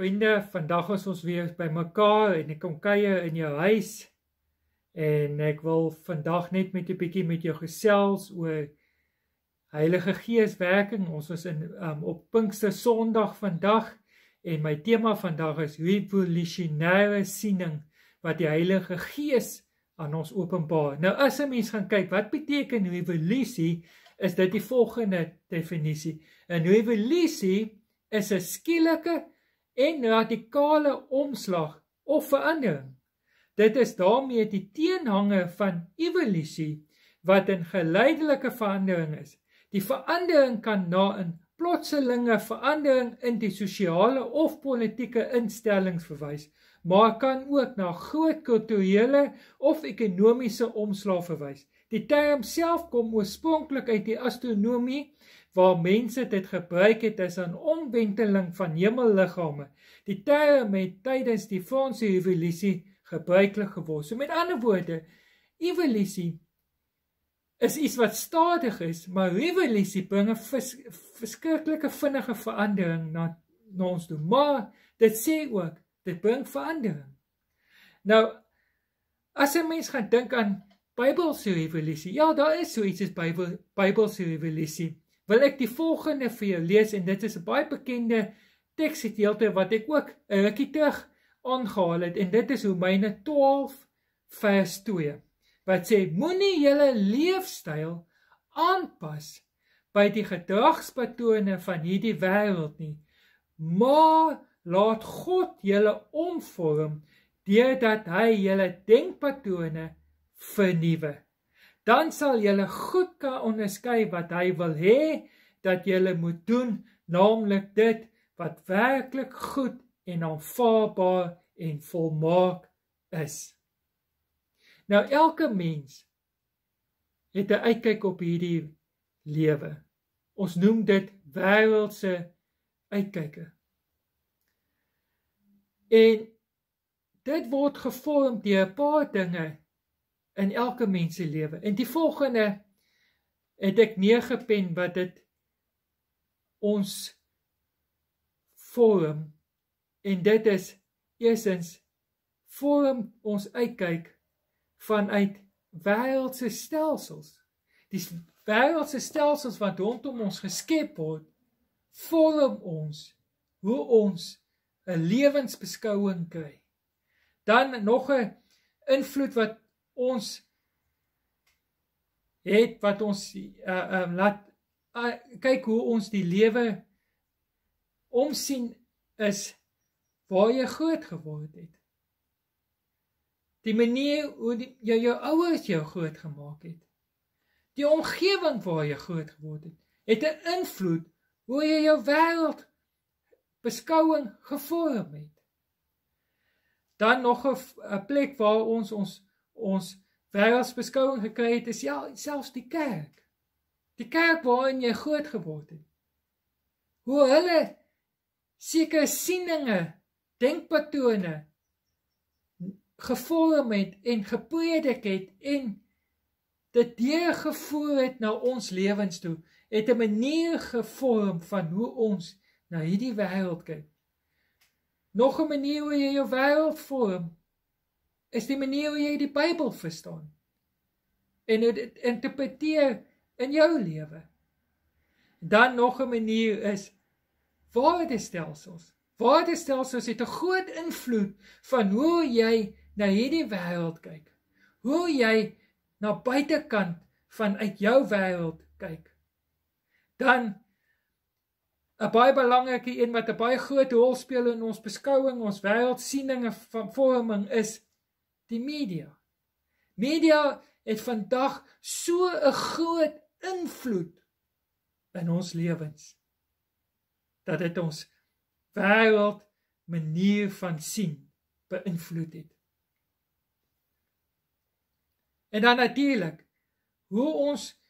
Vriende, vandag is ons weer by mekaar en ek kom kuier in jou huis. En ek wil vandag net met 'n bietjie met jou gesels oor Heilige Gees werking. Ons is in um, op Pinkster Sondag vandag en my tema vandag is revolusionêre siening wat die Heilige Gees aan ons openbaar. Nou as 'n mens gaan kyk, wat beteken revolusie? Is dit die volgende definisie? 'n Revolusie is 'n skielike en radikale omslag of verandering. Dit is daarmee die teenhanger van evolusie wat 'n geleidelike verandering is. Die verandering kan na 'n plotselinge verandering in die sosiale of politieke instellings verwys, maar kan ook na groot kulturele of ekonomiese omslag verwys. Die term self kom oorspronklik uit die astronomie waar mense dit gebruik het as 'n omwenteling van hemelliggame. Die term het tydens die Franse revolusie gebruiklik geword. So met ander woorde, evolusie is iets wat stadig is, maar revolusie bring 'n vers, verskriklike vinnige verandering na, na ons toe. Maar dit sê ook, dit bring verandering. Nou as 'n mens gaan dink aan Bybelse revolusie. Ja, daar is so iets as Bybel Bybelse revolusie wil ek die volgende vir jou lees en dit is 'n baie bekende teksgedeelte wat ek ook 'n rukkie terug aangehaal het en dit is Romeine 12 vers 2 wat sê moenie julle leefstyl aanpas by die gedragspatrone van hierdie wêreld nie maar laat God julle omvorm deurdat hy julle denkpatrone vernuwe dan sal julle goed kan onderskei wat hy wil hê dat julle moet doen, naamlik dit wat werklik goed en aanvaarbaar en volmaak is. Nou elke mens het 'n uitkyk op hierdie lewe. Ons noem dit wêreldse uitkyke. En dit word gevorm deur 'n paar dinge in elke mens se lewe. En die volgende het ek neergepen wat dit ons vorm en dit is eersins vorm ons uitkyk vanuit wêreldse stelsels. Die wêreldse stelsels wat rondom ons geskep word, vorm ons hoe ons 'n lewensbeskouing kry. Dan nog 'n invloed wat ons het wat ons uh um laat uh, kyk hoe ons die lewe omsien is waar jy groot geword het. Die manier hoe die, jou jou ouers jou groot gemaak het. Die omgewing waar jy groot geword het, het 'n invloed hoe jy jou wêreld beskouing gevorm het. Dan nog 'n plek waar ons ons ons wêreldsbeskouing gekry het is ja selfs die kerk. Die kerk waarin jy groot geword het. Hoe hulle sekere sieninge, denkpatrone gevorm het en gepredik het en dit deurgevoer het na ons lewens toe, het 'n manier gevorm van hoe ons na hierdie wêreld kyk. Nog 'n manier hoe jy jou wêreld vorm is die manier hoe jy die Bybel verstaan en hoe dit interpreteer in jou lewe. Dan nog 'n manier is waardestelsels. Waardestelsels het 'n groot invloed van hoe jy na hierdie wêreld kyk. Hoe jy na buitekant vanuit jou wêreld kyk. Dan 'n baie belangrike een wat 'n baie groot rol speel in ons beskouing, ons wêreldsieninge van vorming is die media. Media het vandag so 'n groot invloed in ons lewens dat dit ons wêreld manier van sien beïnvloed het. En dan natuurlik hoe ons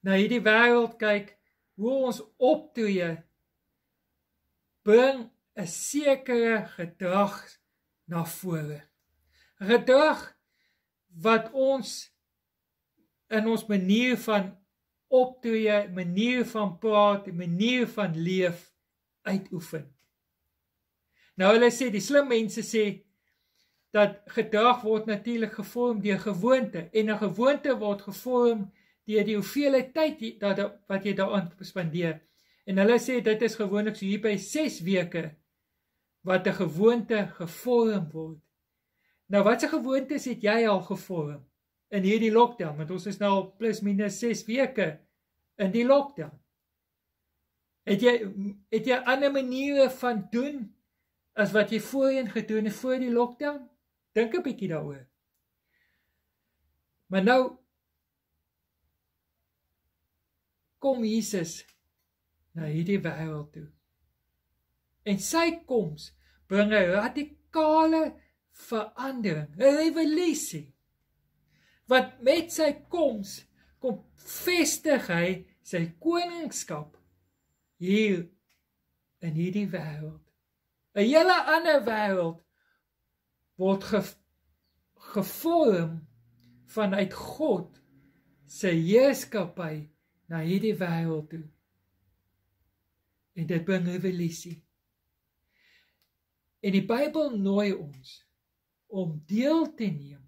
na hierdie wêreld kyk, hoe ons optree bring 'n sekere gedrag na vore gedrag wat ons in ons manier van optree, manier van praat, manier van leef uitoefen. Nou hulle sê die slim mense sê dat gedrag word natuurlik gevorm deur gewoonte en 'n gewoonte word gevorm deur die hoeveelheid tyd dat wat jy daaraan spandeer. En hulle sê dit is gewoonlik so hier by 6 weke wat 'n gewoonte gevorm word. Nou watse gewoontes het jy al gevorm in hierdie lockdown? Want ons is nou al plus minus 6 weke in die lockdown. Het jy het jy ander maniere van doen as wat jy voorheen gedoen het voor die lockdown? Dink 'n bietjie daaroor. Maar nou kom Jesus na hierdie wêreld toe. En sy koms bring 'n radikale verandering, 'n revolusie. Wat met sy koms kom vestig hy sy koningskap hier in hierdie wêreld. 'n Hele ander wêreld word ge, gevorm vanuit God se heerskappy na hierdie wêreld toe. En dit bring revolusie. En die Bybel nooi ons om deel te neem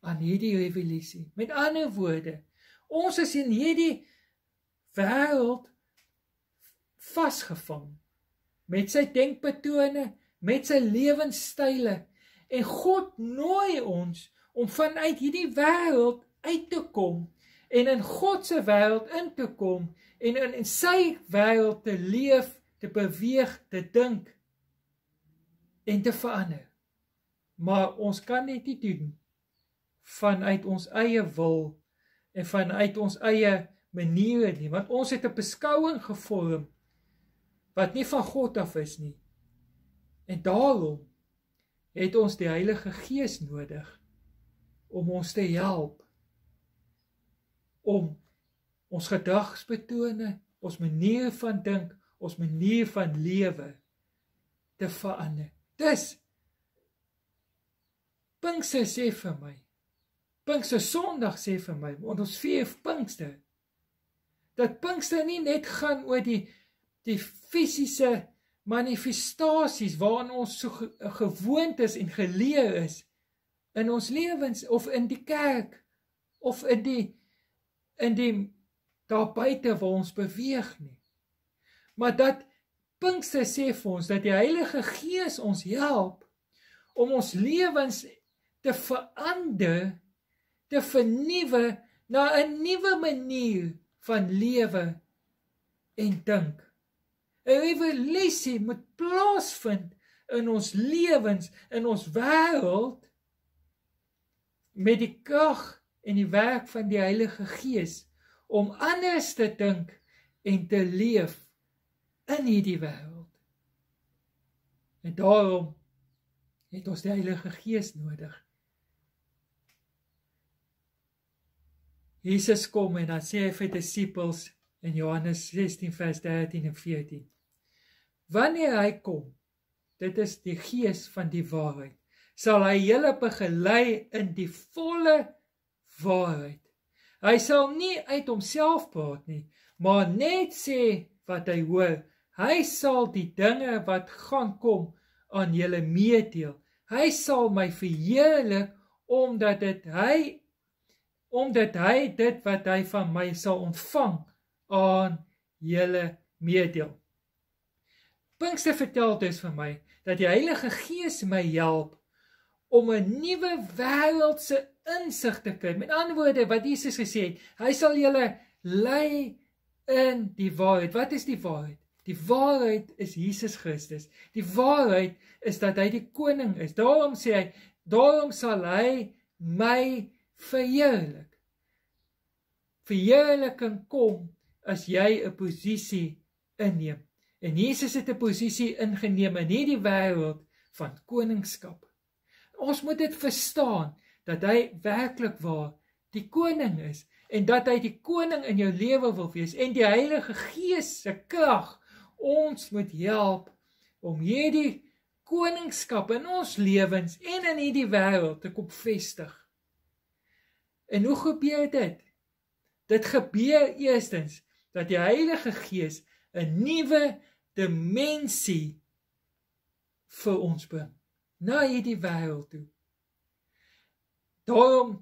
aan hierdie revolusie. Met ander woorde, ons is in hierdie wêreld vasgevang met sy denkpatrone, met sy lewenstyle en God nooi ons om vanuit hierdie wêreld uit te kom en in God se wêreld in te kom en in, in sy wêreld te leef, te beweeg, te dink en te verander. Maar ons kan dit nie doen vanuit ons eie wil en vanuit ons eie maniere nie, want ons het 'n beskouing gevorm wat nie van God af is nie. En daarom het ons die Heilige Gees nodig om ons te help om ons gedragspatrone, ons manier van dink, ons manier van lewe te verander. Dis Pinkster sê vir my. Pinkster Sondag sê vir my, want ons vier Pinkster. Dat Pinkster nie net gaan oor die die fisiese manifestasies waaraan ons so gewoond is en geleer is in ons lewens of in die kerk of in die in die daar buite waar ons beweeg nie. Maar dat Pinkster sê vir ons dat die Heilige Gees ons help om ons lewens te verander, te vernuwe na 'n nuwe manier van lewe en dink. 'n Revolusie moet plaasvind in ons lewens, in ons wêreld met die krag en die werk van die Heilige Gees om anders te dink en te leef in hierdie wêreld. En daarom het ons die Heilige Gees nodig. Jesus kom en dan sê hy vir disippels in Johannes 16 vers 13 en 14. Wanneer hy kom, dit is die Gees van die waarheid, sal hy julle begelei in die volle waarheid. Hy sal nie uit homself praat nie, maar net sê wat hy hoor. Hy sal die dinge wat gaan kom aan julle meedeel. Hy sal my verheerlik omdat dit hy omdat hy dit wat hy van my sal ontvang aan julle meedeel. Pinkster vertel dit vir my dat die Heilige Gees my help om 'n nuwe wêreldse insig te kry. Met ander woorde wat Jesus gesê het, hy sal julle lei in die waarheid. Wat is die waarheid? Die waarheid is Jesus Christus. Die waarheid is dat hy die koning is. Daarom sê hy, daarom sal hy my verheerlik. Verheerliking kom as jy 'n posisie inneem. En Jesus het 'n posisie ingeneem in hierdie wêreld van koningskap. Ons moet dit verstaan dat hy werklik waar die koning is en dat hy die koning in jou lewe wil wees en die Heilige Gees se krag ons moet help om hierdie koningskap in ons lewens en in hierdie wêreld te kom vestig. En hoe gebeur dit? Dit gebeur eerstens dat die Heilige Gees 'n nuwe dimensie vir ons bring na hierdie wêreld toe. Daarom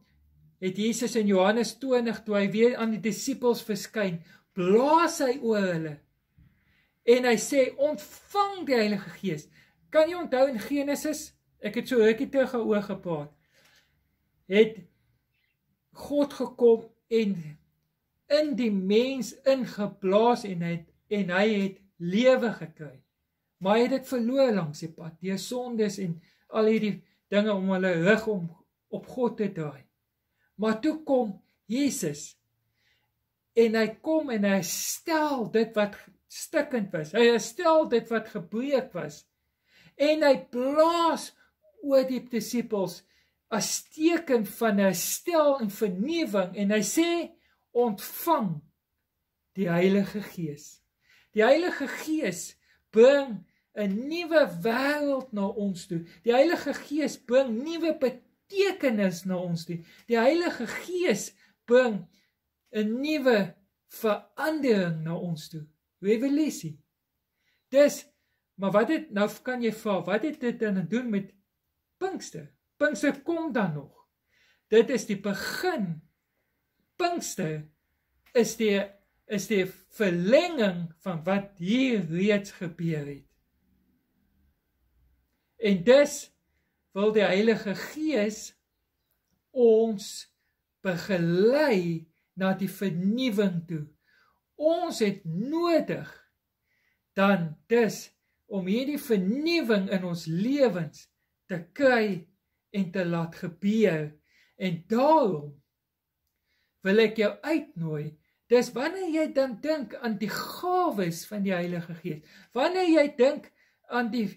het Jesus in Johannes 20 toe hy weer aan die disippels verskyn, blaas hy oor hulle. En hy sê ontvang die Heilige Gees. Kan jy onthou in Genesis? Ek het so rukkie terug geoor gepraat. Het God gekom en in die mens ingeblaas en het en hy het lewe gekry. Maar hy het dit verloor langs die pad, deur sondes en al hierdie dinge om hulle rug om op God te draai. Maar toe kom Jesus en hy kom en hy stel dit wat stikkend was. Hy stel dit wat gebreek was. En hy blaas oor die disippels as teken van 'n stel en vernuwing en hy sê ontvang die Heilige Gees. Die Heilige Gees bring 'n nuwe wêreld na ons toe. Die Heilige Gees bring nuwe betekenis na ons toe. Die Heilige Gees bring 'n nuwe verandering na ons toe. Revolusie. Dis maar wat het nou kan jy vra, wat het dit dan doen met Pinkster? Pinkster kom dan nog. Dit is die begin. Pinkster is die is die verlenging van wat hier reeds gebeur het. En dus wil die Heilige Gees ons begelei na die vernuwing toe. Ons het nodig dan dus om hierdie vernuwing in ons lewens te kry en te laat gebeur. En daarom wil ek jou uitnooi. Dis wanneer jy dan dink aan die gawes van die Heilige Gees. Wanneer jy dink aan die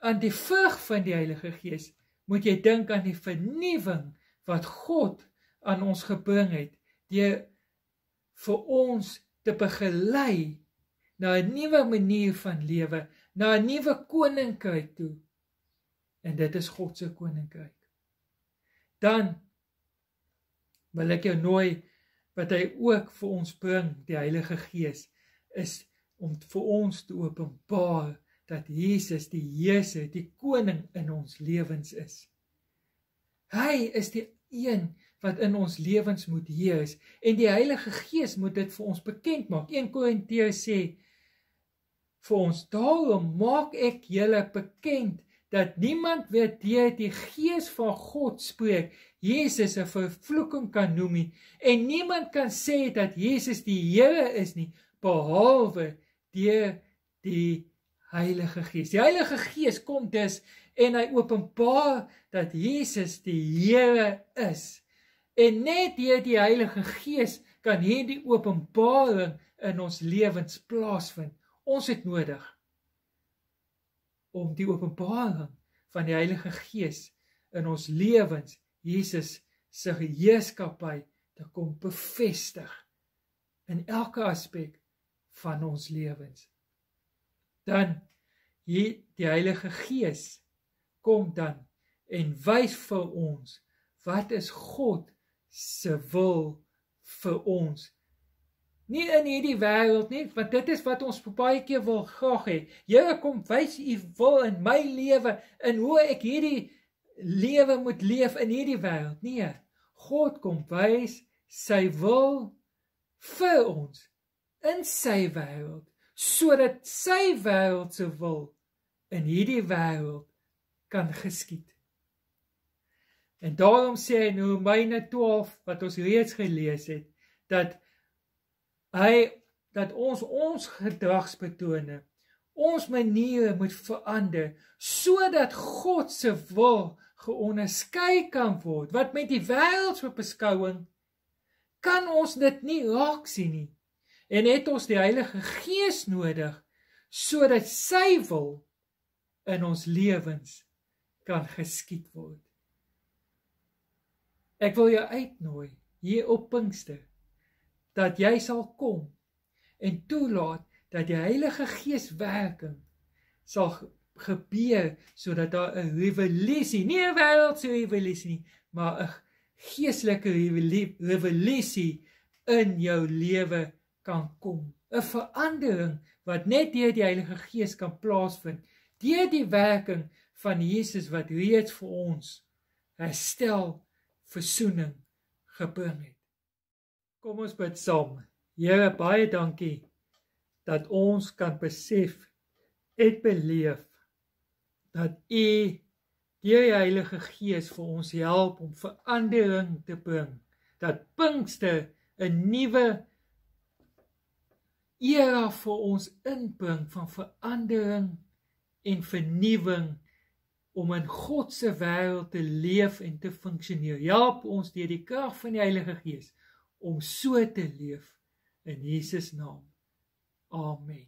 aan die vrug van die Heilige Gees, moet jy dink aan die vernuwing wat God aan ons gebring het deur vir ons te begelei na 'n nuwe manier van lewe, na 'n nuwe koninkryk toe. En dit is God se koninkryk. Dan wil ek jou nooi wat hy ook vir ons bring, die Heilige Gees, is om vir ons te openbaar dat Jesus die Heer, die koning in ons lewens is. Hy is die een wat in ons lewens moet heers en die Heilige Gees moet dit vir ons bekend maak. 1 Korintiërs sê vir ons: "Daarom maak ek julle bekend dat niemand weer deur die gees van God spreek Jesus 'n vervloeking kan noem nie en niemand kan sê dat Jesus die Here is nie behalwe deur die Heilige Gees. Die Heilige Gees kom dus en hy openbaar dat Jesus die Here is. En net deur die Heilige Gees kan hierdie openbaring in ons lewens plaasvind. Ons het nodig om die openbaring van die Heilige Gees in ons lewens Jesus se heerskappy te kom bevestig in elke aspek van ons lewens. Dan hier die Heilige Gees kom dan en wys vir ons wat is God se wil vir ons Nie in hierdie wêreld nie, want dit is wat ons baie keer wil graag hê. Here kom wys u wil in my lewe en hoe ek hierdie lewe moet leef in hierdie wêreld. Nee, God kom wys sy wil vir ons in sy wêreld sodat sy wêreld se wil in hierdie wêreld kan geskied. En daarom sê hy in Romeine 12 wat ons reeds gelees het dat hy dat ons ons gedragspatrone ons maniere moet verander sodat God se wil geonderskei kan word wat met die wêreld se beskouing kan ons dit nie raak sien nie. En het ons die Heilige Gees nodig sodat sy wil in ons lewens kan geskied word. Ek wil jou uitnooi hier op Pinkster dat jy sal kom en toelaat dat die Heilige Gees werking sal gebeur sodat daar 'n revolusie, nie 'n wêreldse revolusie nie, maar 'n geestelike revolusie in jou lewe kan kom. 'n Verandering wat net deur die Heilige Gees kan plaasvind deur die werking van Jesus wat reeds vir ons herstel, verzoening gebring het. Kom ons bid saam. Here, baie dankie dat ons kan besef en beleef dat U deur die Heilige Gees vir ons help om verandering te bring. Dat Pinkster 'n nuwe era vir ons inbring van verandering en vernuwing om in God se wêreld te leef en te funksioneer. Help ons deur die krag van die Heilige Gees om so te leef in Jesus naam. Amen.